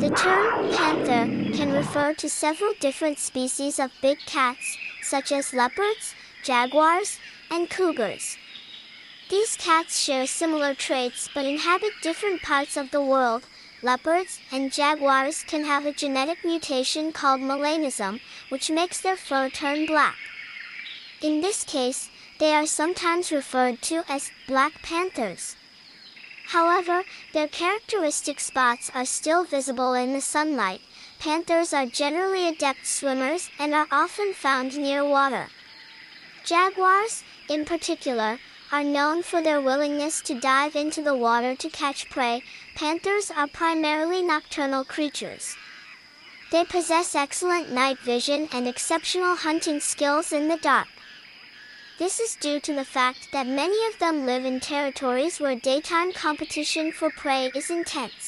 The term panther can refer to several different species of big cats, such as leopards, jaguars, and cougars. These cats share similar traits but inhabit different parts of the world. Leopards and jaguars can have a genetic mutation called melanism, which makes their fur turn black. In this case, they are sometimes referred to as black panthers. However, their characteristic spots are still visible in the sunlight. Panthers are generally adept swimmers and are often found near water. Jaguars, in particular, are known for their willingness to dive into the water to catch prey. Panthers are primarily nocturnal creatures. They possess excellent night vision and exceptional hunting skills in the dark. This is due to the fact that many of them live in territories where daytime competition for prey is intense.